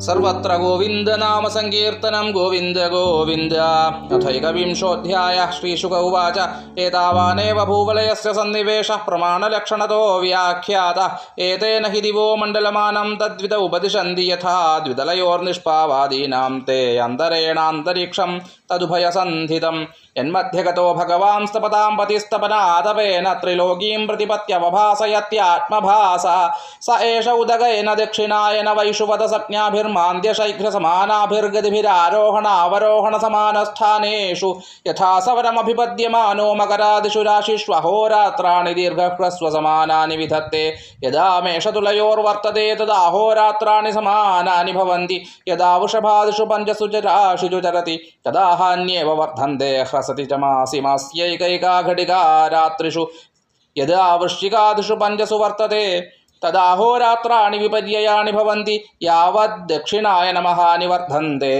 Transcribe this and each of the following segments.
सर्वत्र गोविन्दनामसङ्कीर्तनं गोविन्द गोविन्द। अथैकविंशोऽध्यायः श्रीशुक उवाच। एतावानेव भूवलयस्य सन्निवेशः प्रमाणलक्षणतो व्याख्यातः। एतेन हि दिवो मण्डलमानं तद्विद उपदिशन्ति यथा द्विदलयोर्निष्पावादीनां ते अन्तरेणान्तरिक्षं तदुभयसन्धितम् यन्मध्यगतो भगवांस्तपदाम्पतिस्तपना तपेन त्रिलोकीं प्रतिपत्यवभासयत्यात्मभासा। स एष उदगेन दक्षिणायन वैषुवदसज्ञाभिर् दैर्मान्द्यशैघ्रसमानाभिर्गतिभिरारोहण अवरोहणसमानस्थानेषु यथा सवरमभिपद्यमानो मकरादिषु राशिष्वहोरात्राणि दीर्घह्रस्वसमानानि विधत्ते यदा मेषतुलयोर् वर्तते तदा अहोरात्राणि समानानि भवन्ति यदा वृषभादिषु पञ्चसु च राशिषु चरति तदा हान्येव वर्धन्ते हसति च मासि मास्यैकैका घटिका रात्रिषु यदा वृश्चिकादिषु पञ्चसु वर्तते तदाहोरात्राणि विपर्ययाणि भवन्ति यावद् दक्षिणायनमहानि वर्धन्ते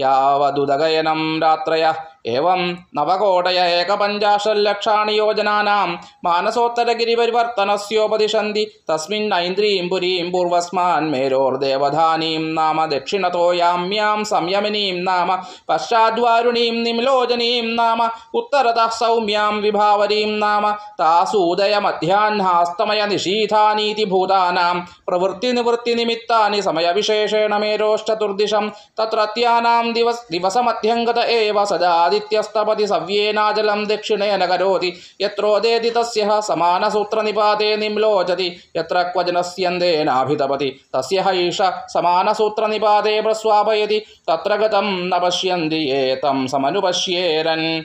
यावदुदगयनं रात्रयः एवं नवकोटय एकपञ्चाशल्लक्षाणि योजनानां मानसोत्तरगिरिपरिवर्तनस्योपदिशन्ति। तस्मिन्नैन्द्रीं पुरीं पूर्वस्मान्मेरोर्देवधानीं नाम दक्षिणतो याम्यां संयमिनीं नाम पश्चाद्वारुणीं निमलोजनीं नाम उत्तरतः सौम्यां विभावरीं नाम तासु उदयमध्याह्नास्तमयनिशीथानीति भूतानां प्रवृत्तिनिवृत्तिनिमित्तानि समयविशेषेण मेरोश्चतुर्दिशं। तत्रत्यानां दिव दिवसमध्यङ्गत एव सदा മേരോശ്ചതുർദിശം സവ്യേനാചലം ദക്ഷിണേന കരോതി. യത്രോദേതി തസ്യ സമാനസൂത്രനിപാതേ നിംലോചതി യത്ര ക്വജനസ്യന്തേനാഭിതപതി തസ്യ ഹൈഷ സമാനസൂത്രനിപാതേ പ്രസ്വാപയതി. തത്ര ഗതം ന പശ്യന്തി ഏതം സമനുപശ്യേരൻ.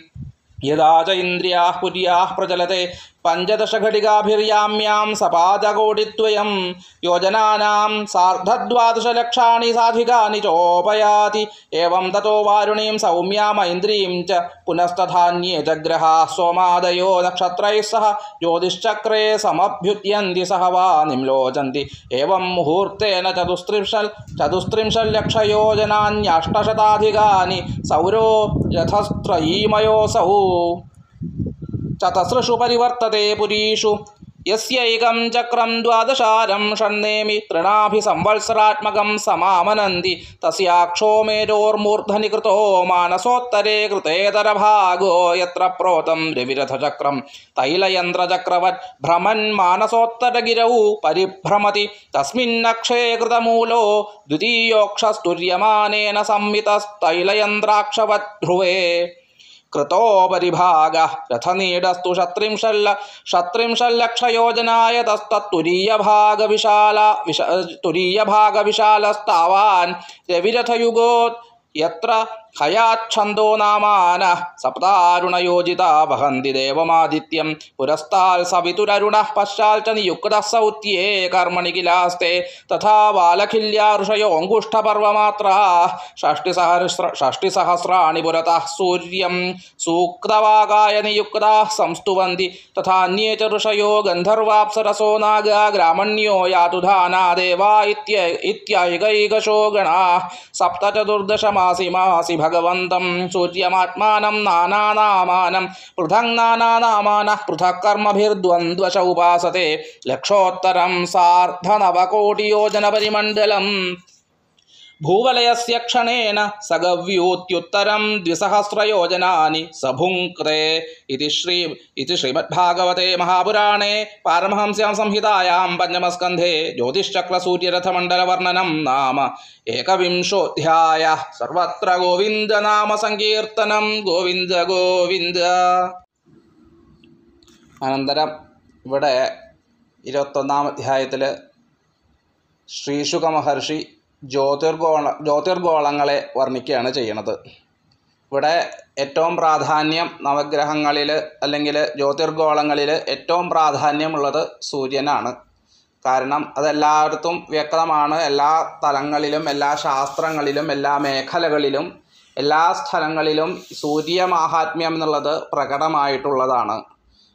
യഥാ ഇന്ദ്രിയാः പുര്യാः പ്രചലത്തെ पञ्चदशघटिकाभिर्याम्यां सपादकोटित्वयं योजनानां सार्धद्वादशलक्षाणि साधिकानि चोपयाति। एवं ततो वारुणीं सौम्यामैन्द्रीं च पुनस्तथान्ये च ग्रहाः सोमादयो नक्षत्रैः सह ज्योतिश्चक्रे समभ्युज्यन्ति सह वा निम्लोचन्ति। एवं मुहूर्तेन चतुस्त्रिंशल् चतुस्त्रिंशल्लक्षयोजनान्यष्टशताधिकानि सौरो यथस्त्रयीमयोऽसौ। चतसृषु परिवर्तते पुरीषु यस्यैकम् चक्रं द्वादशारं षण्णेमि तृणाभिसंवत्सरात्मकं समामनन्ति। तस्याक्षो मेरोर्मूर्धनि कृतो मानसोत्तरे कृतेतरभागो यत्र प्रोतं रविरथचक्रं तैलयन्त्रचक्रवत् भ्रमन् मानसोत्तरगिरौ परिभ्रमति। तस्मिन्नक्षे कृतमूलो द्वितीयोक्षस्तुर्यमानेन संमितस्तैलयन्त्राक्षवत् ध्रुवे। कृतोपरिभागः। रथनीडस्तु षत्रिंशल्ल षत्रिंशल्लक्षयोजनाय तस्तत्तुरीयभागविशाला विश तुरीयभागविशालस्तावान्। रविरथयुगोत् യത്ര ഹയാച്ഛന്തോ നാമാന സപ്താരുണയോജിതാ വഹന്തി ദേവമാദിത്യം. പുരസ്താൽ സവിതുരരുണ പശ്ചാൽ ച നിയുക്ത സൗത്യേ കർമ്മണി കിലാസ്തെ. തഥാ ബാലഖില്യാ ഋഷയോ അങ്കുഷ്ഠപർവമാത്രാ. ഷഷ്ടിസഹസ്ര ഷഷ്ടിസഹസ്രാണി പുരതഃ സൂര്യം. സൂക്തവാകായ നിയുക്താ സംസ്തുവന്തി. തഥാന്യേ ച ഋഷയോ ഗന്ധർവാപ്സരസോ നാഗ ഗ്രാമണ്യോ യാതുധാനാ ദേവാ ഇത്യ ഇത്യൈകൈകശോ ഗണാः സപ്തചതുർദശ भगवन्तम् सूच्यमात्मानं नानानामानं पृथङ् नानानामानः पृथक् कर्मभिर्द्वन्द्वश उपासते लक्षोत्तरं सार्धनवकोटियोजनपरिमण्डलम् ഭൂവലയസ്യ ക്ഷണേന സഗവ്യൂത്യുത്തരം ദ്വിസഹസ്രയോജനാനി സഭുങ്ക്തേ ഇതി ശ്രീ ഇതി ശ്രീമദ്ഭാഗവതേ മഹാപുരാണേ പാരമഹംസ്യാം സംഹിതായാം പഞ്ചമസ്കന്ധേ. ജ്യോതിശ്ചക്രസൂര്യരഥമണ്ഡലവർണനം നാമ ഏകവിംശോധ്യായ. സർവത്ര ഗോവിന്ദനാമ സങ്കീർത്തനം. ഗോവിന്ദ ഗോവിന്ദ. അനന്തരം ഇവിടെ ഇരുപത്തൊന്നാം അധ്യായത്തിൽ ശ്രീശുക മഹർഷി ജ്യോതിർഗോള ജ്യോതിർഗോളങ്ങളെ വർണിക്കുകയാണ് ചെയ്യണത്. ഇവിടെ ഏറ്റവും പ്രാധാന്യം നവഗ്രഹങ്ങളിൽ അല്ലെങ്കിൽ ജ്യോതിർഗോളങ്ങളിൽ ഏറ്റവും പ്രാധാന്യമുള്ളത് സൂര്യനാണ്. കാരണം അതെല്ലായിടത്തും വ്യക്തമാണ്. എല്ലാ തലങ്ങളിലും എല്ലാ ശാസ്ത്രങ്ങളിലും എല്ലാ മേഖലകളിലും എല്ലാ സ്ഥലങ്ങളിലും സൂര്യ മാഹാത്മ്യം എന്നുള്ളത് പ്രകടമായിട്ടുള്ളതാണ്.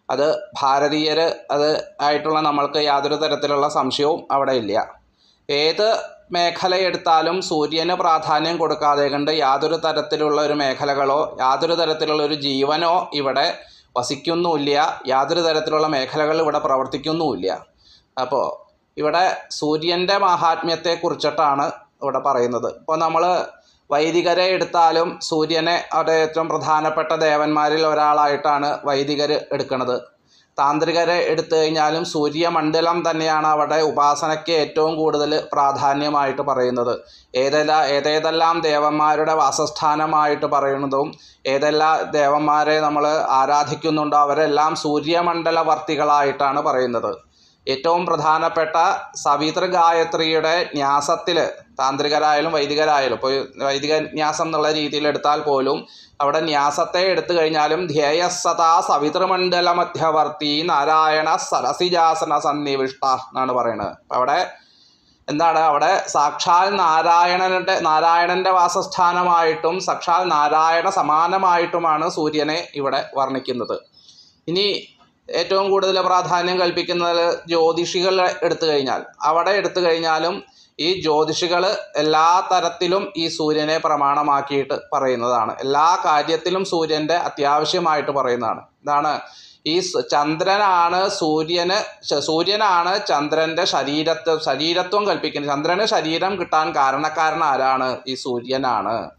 അത് ഭാരതീയർ അത് ആയിട്ടുള്ള നമ്മൾക്ക് യാതൊരു തരത്തിലുള്ള സംശയവും അവിടെ ഇല്ല. ഏത് മേഖലയെടുത്താലും സൂര്യന് പ്രാധാന്യം കൊടുക്കാതെ കണ്ട് യാതൊരു തരത്തിലുള്ള ഒരു മേഖലകളോ യാതൊരു തരത്തിലുള്ള ഒരു ജീവനോ ഇവിടെ വസിക്കുന്നുമില്ല. യാതൊരു തരത്തിലുള്ള മേഖലകൾ ഇവിടെ പ്രവർത്തിക്കുന്നുമില്ല. അപ്പോൾ ഇവിടെ സൂര്യന്റെ മാഹാത്മ്യത്തെ കുറിച്ചിട്ടാണ് ഇവിടെ പറയുന്നത്. ഇപ്പോൾ നമ്മൾ വൈദികരെ എടുത്താലും സൂര്യനെ അവിടെ ഏറ്റവും പ്രധാനപ്പെട്ട ദേവന്മാരിൽ ഒരാളായിട്ടാണ് വൈദികർ എടുക്കുന്നത് താന്ത്രികരെ എടുത്തു കഴിഞ്ഞാലും സൂര്യമണ്ഡലം തന്നെയാണ് അവിടെ ഉപാസനയ്ക്ക് ഏറ്റവും കൂടുതൽ പ്രാധാന്യമായിട്ട് പറയുന്നത്. ഏതെല്ലാം ഏതേതെല്ലാം ദേവന്മാരുടെ വാസസ്ഥാനമായിട്ട് പറയുന്നതും ഏതെല്ലാം ദേവന്മാരെ നമ്മൾ ആരാധിക്കുന്നുണ്ടോ അവരെല്ലാം സൂര്യമണ്ഡലവർത്തികളായിട്ടാണ് പറയുന്നത്. ഏറ്റവും പ്രധാനപ്പെട്ട സവിതൃ ഗായത്രിയുടെ ന്യാസത്തിൽ താന്ത്രികരായാലും വൈദികരായാലും ഇപ്പോൾ വൈദിക ന്യാസം എന്നുള്ള രീതിയിൽ എടുത്താൽ പോലും അവിടെ ന്യാസത്തെ എടുത്തു കഴിഞ്ഞാലും ധ്യേയസതാ സവിതൃമണ്ഡല മധ്യവർത്തി നാരായണ സരസിജാസന സന്നിവിഷ്ട എന്നാണ് പറയുന്നത്. അവിടെ എന്താണ്? അവിടെ സാക്ഷാൽ നാരായണന്റെ നാരായണന്റെ വാസസ്ഥാനമായിട്ടും സാക്ഷാൽ നാരായണ സമാനമായിട്ടുമാണ് സൂര്യനെ ഇവിടെ വർണിക്കുന്നത്. ഇനി ഏറ്റവും കൂടുതൽ പ്രാധാന്യം കൽപ്പിക്കുന്നത് ജ്യോതിഷികൾ എടുത്തു കഴിഞ്ഞാൽ. അവിടെ എടുത്തു കഴിഞ്ഞാലും ഈ ജ്യോതിഷികൾ എല്ലാ തരത്തിലും ഈ സൂര്യനെ പ്രമാണമാക്കിയിട്ട് പറയുന്നതാണ്. എല്ലാ കാര്യത്തിലും സൂര്യന്റെ അത്യാവശ്യമായിട്ട് പറയുന്നതാണ്. ഇതാണ് ഈ ചന്ദ്രനാണ് സൂര്യന് സൂര്യനാണ് ചന്ദ്രന്റെ ശരീരത്വ ശരീരത്വം കൽപ്പിക്കുന്നത്. ചന്ദ്രന് ശരീരം കിട്ടാൻ കാരണക്കാരൻ ആരാണ്? ഈ സൂര്യനാണ്.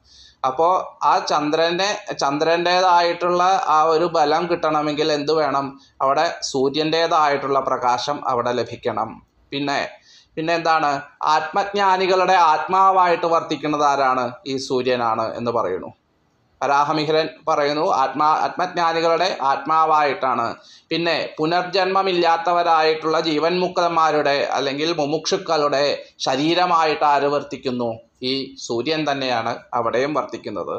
അപ്പോൾ ആ ചന്ദ്രനെ ചന്ദ്രന്റേതായിട്ടുള്ള ആ ഒരു ബലം കിട്ടണമെങ്കിൽ എന്ത് വേണം? അവിടെ സൂര്യന്റേതായിട്ടുള്ള പ്രകാശം അവിടെ ലഭിക്കണം. പിന്നെ പിന്നെ എന്താണ്? ആത്മജ്ഞാനികളുടെ ആത്മാവായിട്ട് വർത്തിക്കുന്നത് ആരാണ്? ഈ സൂര്യനാണ് എന്ന് പറയുന്നു. വരാഹമിഹിരൻ പറയുന്നു ആത്മാ ആത്മജ്ഞാനികളുടെ ആത്മാവായിട്ടാണ്. പിന്നെ പുനർജന്മമില്ലാത്തവരായിട്ടുള്ള ജീവൻ മുക്തന്മാരുടെ അല്ലെങ്കിൽ മുമുക്ഷുക്കളുടെ ശരീരമായിട്ട് ആര് വർത്തിക്കുന്നു? ഈ സൂര്യൻ തന്നെയാണ് അവിടെയും വർത്തിക്കുന്നത്.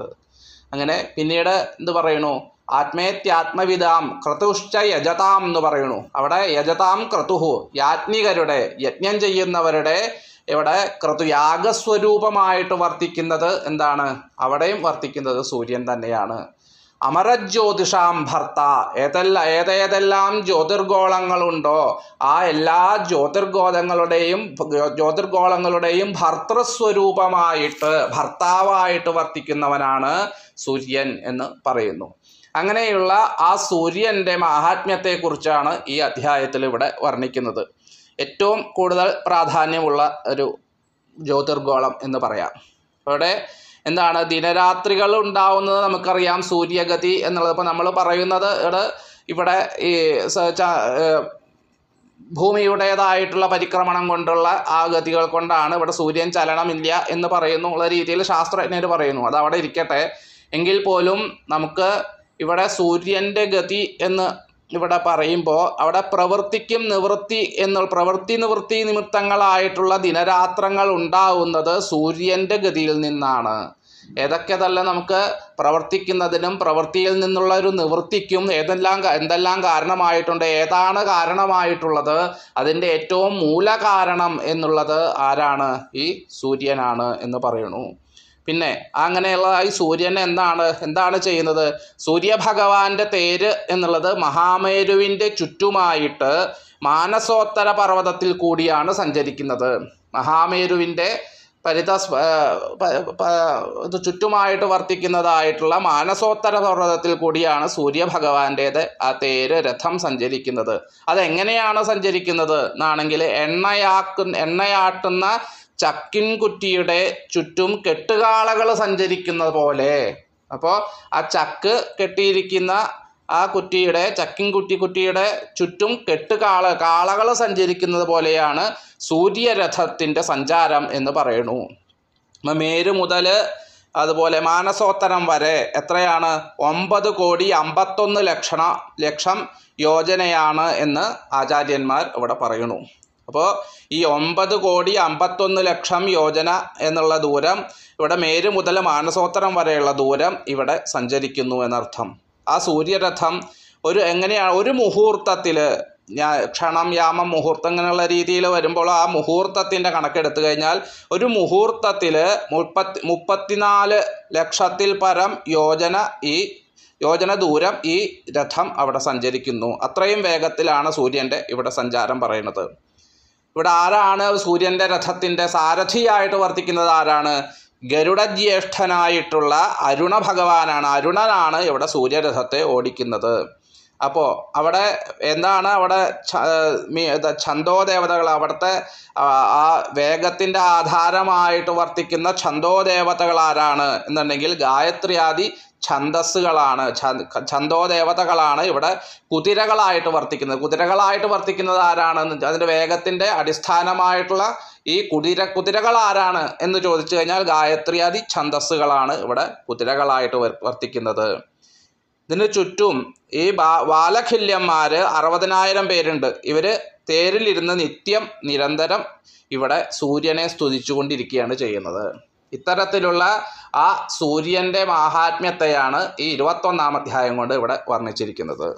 അങ്ങനെ പിന്നീട് എന്ത് പറയുന്നു? ആത്മേത്യാത്മവിതാം ക്രതുശ്ച യജതാം എന്ന് പറയുന്നു. അവിടെ യജതാം ക്രതുഹു യാജ്ഞികരുടെ യജ്ഞം ചെയ്യുന്നവരുടെ ഇവിടെ ക്രതു യാഗസ്വരൂപമായിട്ട് വർത്തിക്കുന്നത് എന്താണ്? അവിടെയും വർത്തിക്കുന്നത് സൂര്യൻ തന്നെയാണ്. അമരജ്യോതിഷാം ഭർത്ത ഏതെല്ലാം ഏതേതെല്ലാം ജ്യോതിർഗോളങ്ങളുണ്ടോ ആ എല്ലാ ജ്യോതിർഗോളങ്ങളുടെയും ജ്യോതിർഗോളങ്ങളുടെയും ഭർത്തൃസ്വരൂപമായിട്ട് ഭർത്താവായിട്ട് വർത്തിക്കുന്നവനാണ് സൂര്യൻ എന്ന് പറയുന്നു. അങ്ങനെയുള്ള ആ സൂര്യന്റെ മഹാത്മ്യത്തെക്കുറിച്ചാണ് ഈ അധ്യായത്തിൽ ഇവിടെ വർണിക്കുന്നത്. ഏറ്റവും കൂടുതൽ പ്രാധാന്യമുള്ള ഒരു ജ്യോതിർഗോളം എന്ന് പറയാം. അവിടെ എന്താണ്? ദിനരാത്രികൾ ഉണ്ടാവുന്നത് നമുക്കറിയാം സൂര്യഗതി എന്നുള്ളത്. ഇപ്പോൾ നമ്മൾ പറയുന്നത് ഇവിടെ ഇവിടെ ഈ ഭൂമിയുടേതായിട്ടുള്ള പരിക്രമണം കൊണ്ടുള്ള ആ ഗതികൾ കൊണ്ടാണ് ഇവിടെ സൂര്യൻ ചലനമില്ല എന്ന് പറയുന്നു ഉള്ള രീതിയിൽ ശാസ്ത്രജ്ഞർ പറയുന്നു. അത് അവിടെ ഇരിക്കട്ടെ. എങ്കിൽ പോലും നമുക്ക് ഇവിടെ സൂര്യന്റെ ഗതി എന്ന് ഇവിടെ പറയുമ്പോൾ അവിടെ പ്രവൃത്തിക്കും നിവൃത്തി എന്ന പ്രവൃത്തി നിവൃത്തി നിമിത്തങ്ങളായിട്ടുള്ള ദിനരാത്രങ്ങൾ ഉണ്ടാവുന്നത് സൂര്യന്റെ ഗതിയിൽ നിന്നാണ്. ഏതൊക്കെതല്ല നമുക്ക് പ്രവർത്തിക്കുന്നതിനും പ്രവൃത്തിയിൽ നിന്നുള്ള ഒരു നിവൃത്തിക്കും ഏതെല്ലാം എന്തെല്ലാം കാരണമായിട്ടുണ്ട് ഏതാണ് കാരണമായിട്ടുള്ളത് അതിന്റെ ഏറ്റവും മൂലകാരണം എന്നുള്ളത് ആരാണ്? ഈ സൂര്യനാണ് എന്ന് പറയുന്നു. പിന്നെ അങ്ങനെയുള്ള ഈ സൂര്യൻ എന്താണ് എന്താണ് ചെയ്യുന്നത്? സൂര്യഭഗവാന്റെ തേര് എന്നുള്ളത് മഹാമേരുവിന്റെ ചുറ്റുമായിട്ട് മാനസോത്തര പർവതത്തിൽ കൂടിയാണ് സഞ്ചരിക്കുന്നത്. മഹാമേരുവിന്റെ പരിതസ് ഇത് ചുറ്റുമായിട്ട് വർത്തിക്കുന്നതായിട്ടുള്ള മാനസോത്തര പർവതത്തിൽ കൂടിയാണ് സൂര്യഭഗവാന്റേത് ആ തേര് രഥം സഞ്ചരിക്കുന്നത്. അതെങ്ങനെയാണ് സഞ്ചരിക്കുന്നത്? എന്നാണെങ്കിൽ എണ്ണയാക്കുന്ന എണ്ണയാട്ടുന്ന ചക്കിൻകുറ്റിയുടെ ചുറ്റും കെട്ടുകാളകൾ സഞ്ചരിക്കുന്നത് പോലെ. അപ്പോൾ ആ ചക്ക് കെട്ടിയിരിക്കുന്ന ആ കുറ്റിയുടെ ചക്കിൻകുറ്റി കുറ്റിയുടെ ചുറ്റും കെട്ടുകാള കാളകൾ സഞ്ചരിക്കുന്നത് പോലെയാണ് സൂര്യരഥത്തിന്റെ സഞ്ചാരം എന്ന് പറയുന്നു. അപ്പം മേരു മുതൽ അതുപോലെ മാനസോത്തരം വരെ എത്രയാണ്? ഒമ്പത് കോടി അമ്പത്തൊന്ന് ലക്ഷണ ലക്ഷം യോജനയാണ് എന്ന് ആചാര്യന്മാർ ഇവിടെ പറയുന്നു. അപ്പോൾ ഈ ഒമ്പത് കോടി അമ്പത്തൊന്ന് ലക്ഷം യോജന എന്നുള്ള ദൂരം ഇവിടെ മേരു മുതൽ മാനസോത്തരം വരെയുള്ള ദൂരം ഇവിടെ സഞ്ചരിക്കുന്നു എന്നർത്ഥം. ആ സൂര്യരഥം ഒരു എങ്ങനെയാണ് ഒരു മുഹൂർത്തത്തിൽ ഞാൻ ക്ഷണം യാമം മുഹൂർത്തം അങ്ങനെയുള്ള രീതിയിൽ വരുമ്പോൾ ആ മുഹൂർത്തത്തിന്റെ കണക്കെടുത്തു കഴിഞ്ഞാൽ ഒരു മുഹൂർത്തത്തിൽ മുപ്പത്തി മുപ്പത്തിനാല് ലക്ഷത്തിൽ പരം യോജന ഈ യോജന ദൂരം ഈ രഥം അവിടെ സഞ്ചരിക്കുന്നു. അത്രയും വേഗത്തിലാണ് സൂര്യന്റെ ഇവിടെ സഞ്ചാരം പറയുന്നത്. ഇവിടെ ആരാണ് സൂര്യന്റെ രഥത്തിന്റെ സാരഥിയായിട്ട് വർത്തിക്കുന്നത്? ആരാണ്? ഗരുഡജ്യേഷ്ഠനായിട്ടുള്ള അരുണ ഭഗവാനാണ്. അരുണനാണ് ഇവിടെ സൂര്യരഥത്തെ ഓടിക്കുന്നത്. അപ്പോൾ അവിടെ എന്താണ് അവിടെ ഛന്തോ ദേവതകൾ അവിടുത്തെ ആ വേഗത്തിന്റെ ആധാരമായിട്ട് വർത്തിക്കുന്ന ഛന്തോ ദേവതകൾ ആരാണ് എന്നുണ്ടെങ്കിൽ ഗായത്രി ആദി ഛന്തസ്സുകളാണ് ഛന്തോ ദേവതകളാണ് ഇവിടെ കുതിരകളായിട്ട് വർത്തിക്കുന്നത്. കുതിരകളായിട്ട് വർത്തിക്കുന്നത് ആരാണ്? അതിന്റെ വേഗത്തിന്റെ അടിസ്ഥാനമായിട്ടുള്ള ഈ കുതിര കുതിരകൾ ആരാണ് എന്ന് ചോദിച്ചു കഴിഞ്ഞാൽ ഗായത്രി ആദി ഛന്തസ്സുകളാണ് ഇവിടെ കുതിരകളായിട്ട് വർത്തിക്കുന്നത്. ഇതിന് ചുറ്റും ഈ ബാലഖില്യന്മാർ അറുപതിനായിരം പേരുണ്ട്. ഇവർ തേരിലിരുന്ന് നിത്യം നിരന്തരം ഇവിടെ സൂര്യനെ സ്തുതിച്ചുകൊണ്ടിരിക്കുകയാണ് ചെയ്യുന്നത്. ഇത്തരത്തിലുള്ള ആ സൂര്യന്റെ മാഹാത്മ്യത്തെയാണ് ഈ ഇരുപത്തൊന്നാം അധ്യായം കൊണ്ട് ഇവിടെ വർണിച്ചിരിക്കുന്നത്.